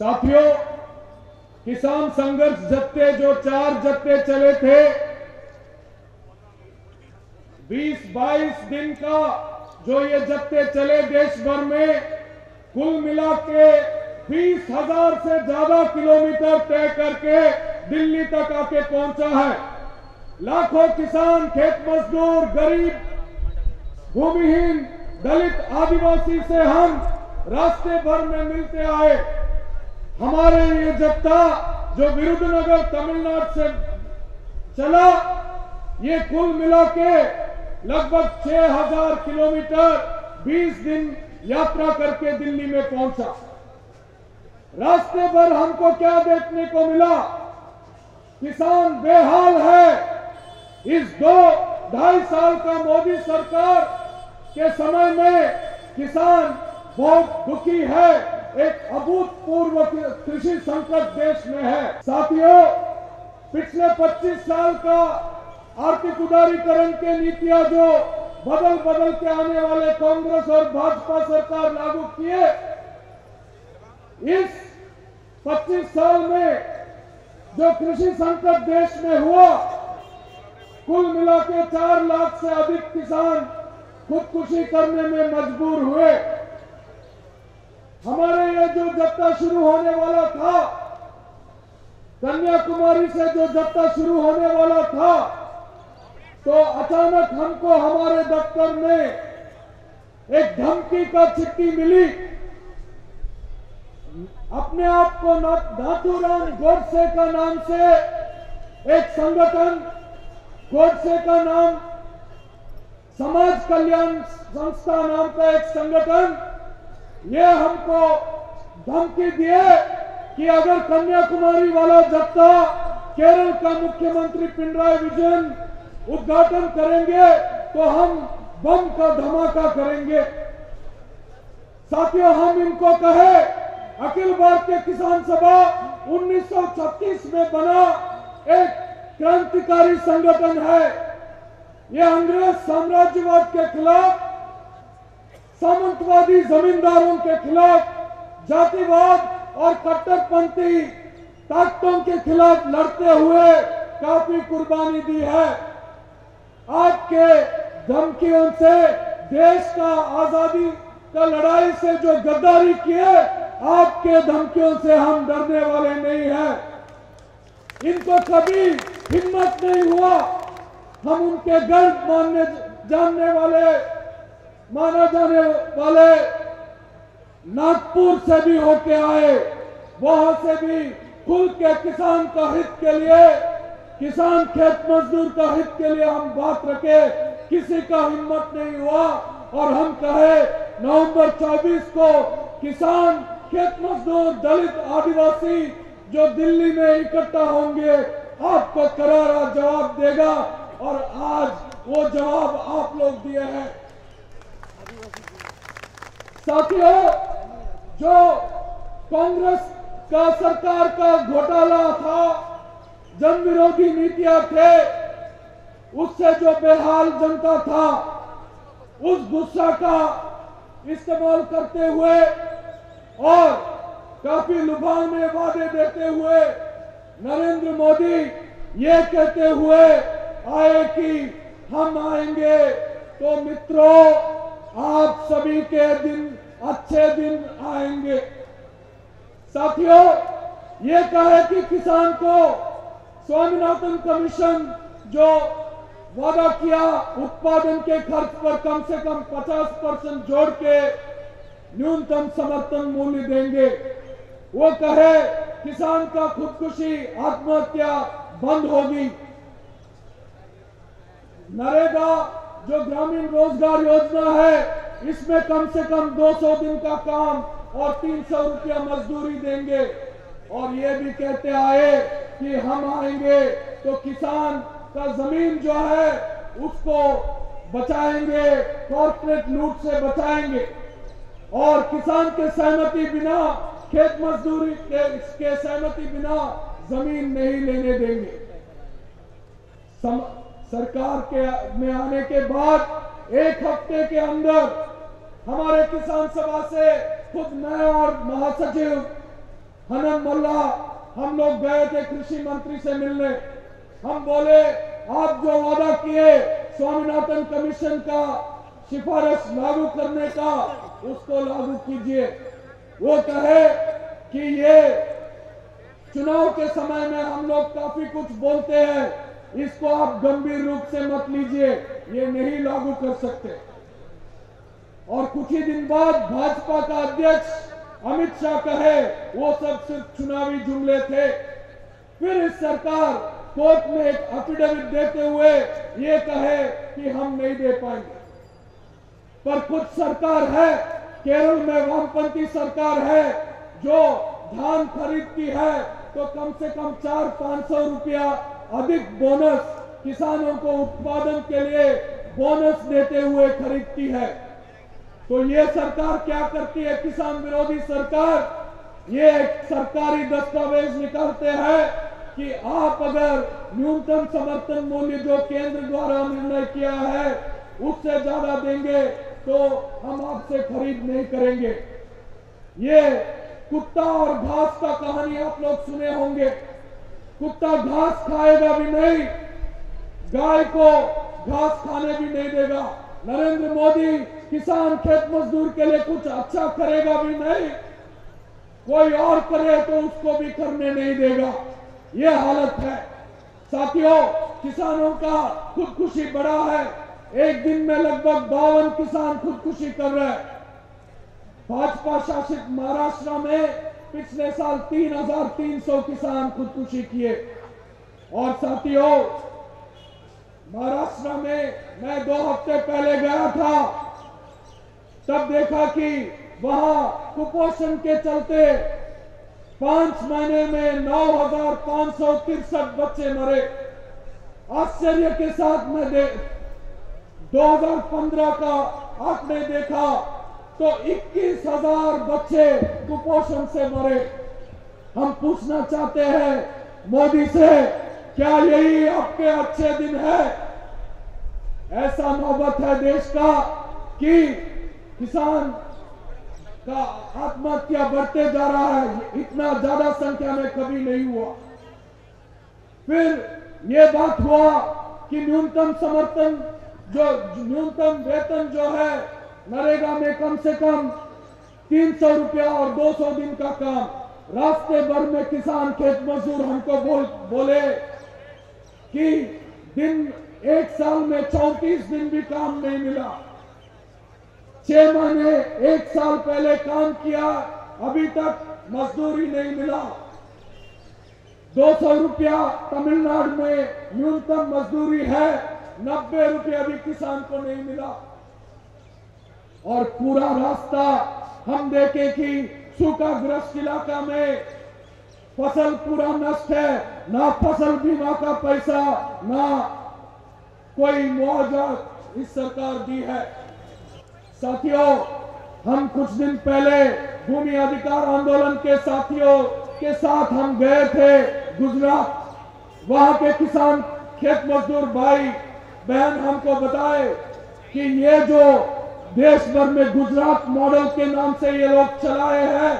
साथियों, किसान संघर्ष जत्थे जो चार जत्थे चले थे 20-22 दिन का जो ये जत्थे चले देश भर में, कुल मिला के बीस हज़ार से ज़्यादा किलोमीटर तय करके दिल्ली तक आके पहुँचा है। लाखों किसान, खेत मजदूर, गरीब, भूमिहीन, दलित, आदिवासी से हम रास्ते भर में मिलते आए। हमारे ये जत्था जो विरुद्धनगर तमिलनाडु से चला, ये कुल मिला के लगभग 6000 किलोमीटर 20 दिन यात्रा करके दिल्ली में पहुँचा। रास्ते पर हमको क्या देखने को मिला? किसान बेहाल है। इस दो ढाई साल का मोदी सरकार के समय में किसान बहुत दुखी है। एक अभूतपूर्व कृषि संकट देश में है। साथियों, पिछले 25 साल का आर्थिक उदारीकरण के नीतियाँ जो बदल बदल के आने वाले कांग्रेस और भाजपा सरकार लागू किए, इस 25 साल में जो कृषि संकट देश में हुआ, कुल मिला के चार लाख से अधिक किसान खुदकुशी करने में मजबूर हुए। हमारे ये जो जत्था शुरू होने वाला था, कन्याकुमारी से जो जत्था शुरू होने वाला था तो अचानक हमको हमारे दफ्तर में एक धमकी का चिट्ठी मिली। अपने आप को नाथुराम गोडसे का नाम से एक संगठन, गोडसे का नाम, समाज कल्याण संस्था नाम का एक संगठन ये हमको धमकी दिए कि अगर कन्याकुमारी वाला जत्था केरल का मुख्यमंत्री पिनराई विजयन उद्घाटन करेंगे तो हम बम का धमाका करेंगे। साथियों, हम इनको कहे, अखिल भारतीय किसान सभा 1936 में बना एक क्रांतिकारी संगठन है। यह अंग्रेज़ साम्राज्यवाद के खिलाफ सामंतवादी जमींदारों के खिलाफ जातिवाद और कट्टरपंथी ताकतों के खिलाफ लड़ते हुए काफ़ी कुर्बानी दी है। आपके धमकियों से देश का आज़ादी का लड़ाई से जो गद्दारी किए आपके धमकियों से हम डरने वाले नहीं हैं। इनको कभी हिम्मत नहीं हुआ। हम उनके गर्व मानने, जानने वाले माना जाने वाले नागपुर से भी होके आए, वहाँ से भी खुल के किसान का हित के लिए, किसान खेत मजदूर का हित के लिए हम बात रखे। किसी का हिम्मत नहीं हुआ और हम कहे, नवंबर 24 को किसान, खेत मजदूर, दलित आदिवासी जो दिल्ली में इकट्ठा होंगे, आपको करारा जवाब देगा। और आज वो जवाब आप लोग दिए हैं। साथियों, जो कांग्रेस का सरकार का घोटाला था जन विरोधी नीतियाँ थे, उससे जो बेहाल जनता था, उस गुस्सा का इस्तेमाल करते हुए और काफ़ी लुभावने वादे देते हुए नरेंद्र मोदी ये कहते हुए आए कि हम आएँगे तो मित्रों आप सभी के दिन अच्छे दिन आएँगे। साथियों, ये कहे कि किसान को स्वामीनाथन कमीशन जो वादा किया उत्पादन के खर्च पर कम से कम 50 परसेंट जोड़ के न्यूनतम समर्थन मूल्य देंगे, वो कहे किसान का खुदकुशी, आत्महत्या बंद होगी। नरेगा जो ग्रामीण रोज़गार योजना है, इसमें कम से कम 200 दिन का काम और 300 रुपया मजदूरी देंगे। और ये भी कहते आए कि हम आएँगे तो किसान का ज़मीन जो है, उसको बचाएँगे कॉर्पोरेट लूट से बचाएँगे। और किसान के सहमति बिना, खेत मजदूरी के इसके सहमति बिना ज़मीन नहीं लेने देंगे। सरकार के में आने के बाद एक हफ़्ते के अंदर हमारे किसान सभा से खुद मैं और महासचिव हनन मल्ला, हम लोग गए थे कृषि मंत्री से मिलने। हम बोले, आप जो वादा किए स्वामीनाथन कमीशन का सिफारिश लागू करने का, उसको लागू कीजिए। वो कहे कि ये चुनाव के समय में हम लोग काफ़ी कुछ बोलते हैं। इसको आप गंभीर रूप से मत लीजिए, ये नहीं लागू कर सकते। और कुछ ही दिन बाद भाजपा का अध्यक्ष अमित शाह कहे, वो सब सिर्फ़ चुनावी जुमले थे। फिर इस सरकार कोर्ट में एक एफिडेविट देते हुए ये कहे कि हम नहीं दे पाएँगे। पर कुछ सरकार है, केरल में वामपंथी सरकार है, जो धान खरीदती है तो कम से कम चार, पाँच सौ रुपया अधिक बोनस किसानों को उत्पादन के लिए बोनस देते हुए खरीदती है। तो ये सरकार क्या करती है? किसान विरोधी सरकार, ये सरकारी दस्तावेज़ निकालते हैं कि आप अगर न्यूनतम समर्थन मूल्य जो केंद्र द्वारा निर्णय किया है, उससे ज़्यादा देंगे तो हम आपसे खरीद नहीं करेंगे। ये कुत्ता और घास का कहानी आप लोग सुने होंगे। कुत्ता घास खाएगा भी नहीं, गाय को घास खाने भी नहीं देगा। नरेंद्र मोदी किसान खेत मजदूर के लिए कुछ अच्छा करेगा भी नहीं, कोई और करे तो उसको भी करने नहीं देगा। ये हालत है। साथियों, किसानों का खुदकुशी बड़ा है। एक दिन में लगभग बावन किसान खुदकुशी कर रहे हैं। भाजपा शासित महाराष्ट्र में पिछले साल 3,300 किसान खुदकुशी किए। और साथियों महाराष्ट्र में मैं दो हफ़्ते पहले गया था तब देखा कि वहाँ कुपोषण के चलते पाँच महीने में नौ हज़ार पाँच सौ तिरसठ बच्चे मरे। आश्चर्य के साथ मैं दे 2015 का आंकड़े देखा तो इक्कीस हज़ार बच्चे कुपोषण से मरे। हम पूछना चाहते हैं, मोदी से, क्या यही आपके अच्छे दिन है? ऐसा नौबत है देश का कि किसान का आत्महत्या बढ़ते जा रहा है, इतना ज़्यादा संख्या में कभी नहीं हुआ। फिर ये बात हुआ कि न्यूनतम समर्थन जो, न्यूनतम वेतन जो है नरेगा में कम से कम तीन सौ रुपया और दो सौ दिन का काम। रास्ते भर में किसान खेत मजदूर हमको बोल, बोले कि दिन, एक साल में चौंतीस दिन भी काम नहीं मिला। छह महीने, एक साल पहले काम किया, अभी तक मजदूरी नहीं मिला। दो सौ रुपया तमिलनाडु में न्यूनतम मजदूरी है, नब्बे रुपया भी किसान को नहीं मिला। और पूरा रास्ता हम देखे कि सूखा ग्रस्त इलाका में फ़सल पूरा नष्ट है। ना फ़सल बीमा का पैसा, ना कोई मुआवजा इस सरकार दी है। साथियों, हम कुछ दिन पहले भूमि अधिकार आंदोलन के साथियों के साथ हम गए थे गुजरात। वहाँ के किसान खेत मजदूर भाई बहन हमको बताए कि ये जो देश भर में गुजरात मॉडल के नाम से ये लोग चलाए हैं।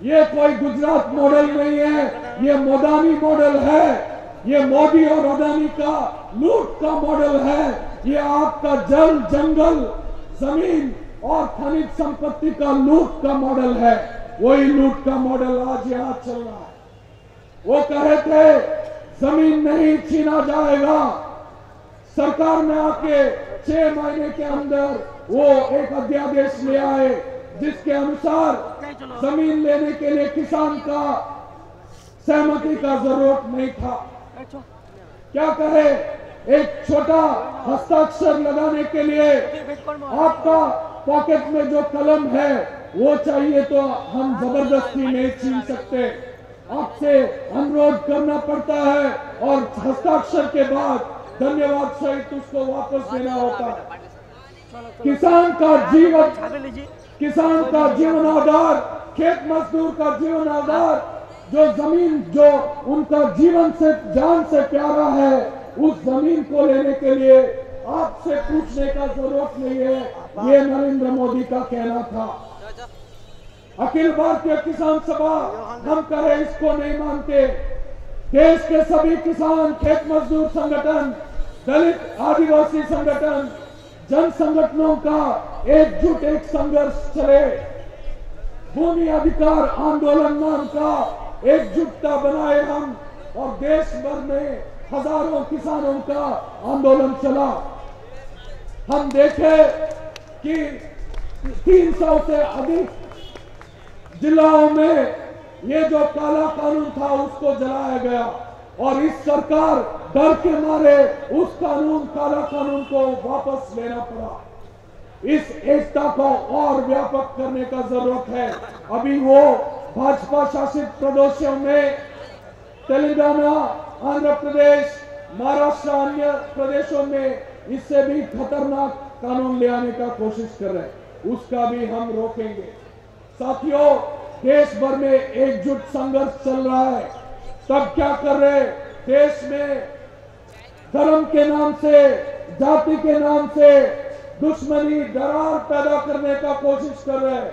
ये कोई गुजरात मॉडल नहीं है, ये मोदानी मॉडल है। ये मोदी और अदानी का लूट का मॉडल है। ये आपका जल, जंगल, ज़मीन और खनिज संपत्ति का लूट का मॉडल है। वही लूट का मॉडल आज यहाँ चल रहा है। वो कहे थे, ज़मीन नहीं छीना जाएगा। सरकार में आके छह महीने के अंदर वो एक अध्यादेश ले आए जिसके अनुसार ज़मीन लेने के लिए किसान का सहमति का ज़रूरत नहीं था। क्या करे एक छोटा हस्ताक्षर लगाने के लिए आपका पॉकेट में जो कलम है वो चाहिए तो हम ज़बरदस्ती नहीं छीन सकते। आपसे अनुरोध करना पड़ता है और हस्ताक्षर के बाद धन्यवाद सहित उसको वापस देना होता। है किसान का जीवन किसान का जीवन आधार खेत मजदूर का जीवन आधार जो ज़मीन जो उनका जीवन से जान से प्यारा है उस ज़मीन को लेने के लिए आपसे पूछने का ज़रूरत नहीं है। ये नरेंद्र मोदी का कहना था। अखिल भारतीय किसान सभा हम कहे इसको नहीं मानते। देश के सभी किसान खेत मजदूर संगठन दलित, आदिवासी संगठन जन संगठनों का एकजुट, एक एक संघर्ष चले। भूमि अधिकार आंदोलन नाम का एकजुटता बनाए हम और देश भर में हज़ारों किसानों का आंदोलन चला। हम देखे कि 300 से अधिक जिलाओं में ये जो काला कानून था उसको जलाया गया और इस सरकार डर के मारे उस कानून, काला कानून को वापस लेना पड़ा। इस एकता को और व्यापक करने का ज़रूरत है। अभी वो भाजपा शासित प्रदेशों में तेलंगाना, आंध्र प्रदेश, महाराष्ट्र, अन्य प्रदेशों में इससे भी खतरनाक कानून ले आने का कोशिश कर रहे हैं। उसका भी हम रोकेंगे। साथियों, देश भर में एकजुट संघर्ष चल रहा है। तब क्या कर रहे देश में धर्म के नाम से, जाति के नाम से दुश्मनी, दरार पैदा करने का कोशिश कर रहे हैं।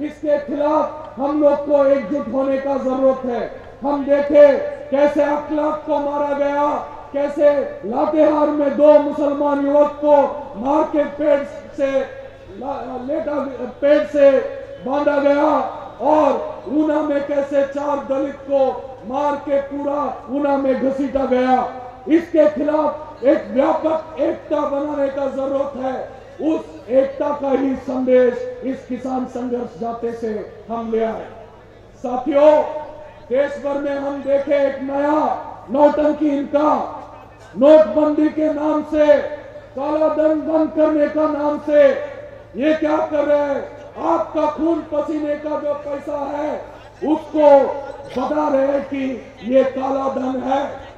इसके खिलाफ हम लोग को एकजुट होने का ज़रूरत है। हम देखे कैसे अखलाक को मारा गया, कैसे लातेहार में दो मुसलमान युवक को मार के पेड़ से लेटा पेड़ से बांधा गया और ऊना में कैसे चार दलित को मार के पूरा ऊना में घसीटा गया। इसके खिलाफ एक व्यापक एकता बनाने का ज़रूरत है। उस एकता का ही संदेश इस किसान संघर्ष जाते से हम ले आए। साथियों, देश भर में हम देखे एक नया नौटंकी इनका। नोटबंदी के नाम से काला धन बंद करने का नाम से। ये क्या कर रहे हैं? आपका खून पसीने का जो पैसा है, उसको बता रहे हैं कि ये काला धन है।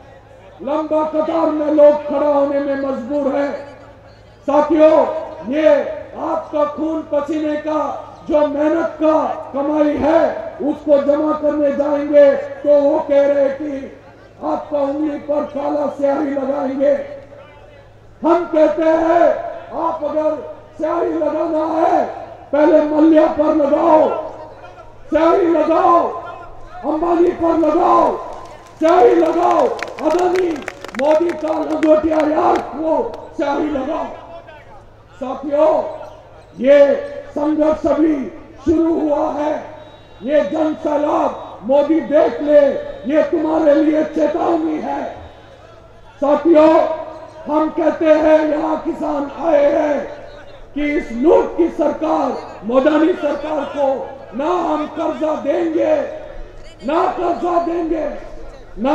लंबा कतार में लोग खड़ा होने में मजबूर है। साथियों, ये आपका खून पसीने का, जो मेहनत का कमाई है, उसको जमा करने जाएँगे तो वो कह रहे कि आपका उंगली पर काला स्याही लगाएँगे। हम कहते हैं, आप अगर स्याही लगाना है, पहले मल्या पर लगाओ। स्याही लगाओ, अंबानी पर लगाओ। स्याही लगाओ। अदानी, मोदी का लंगोटिया यार को स्याही लगाओ। साथियों, ये संघर्ष अभी शुरू हुआ है। ये जन सैलाब मोदी देख ले, ये तुम्हारे लिए चेतावनी है। साथियों, हम कहते हैं, यहाँ किसान आए हैं कि इस लूट की सरकार, मोदानी सरकार को ना हम कर्जा देंगे, ना कर्जा देंगे। ना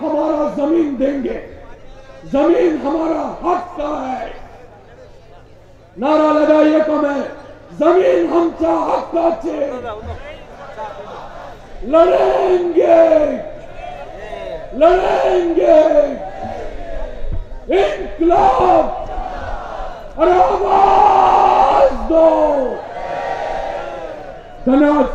हमारा ज़मीन देंगे। ज़मीन हमारा हक का है। नारा लगाइए तो मैं ज़मीन हमचा हक का छे लड़ेंगे। लड़ेंगे। इनकलाब। आवाज़ दो। धन्यवाद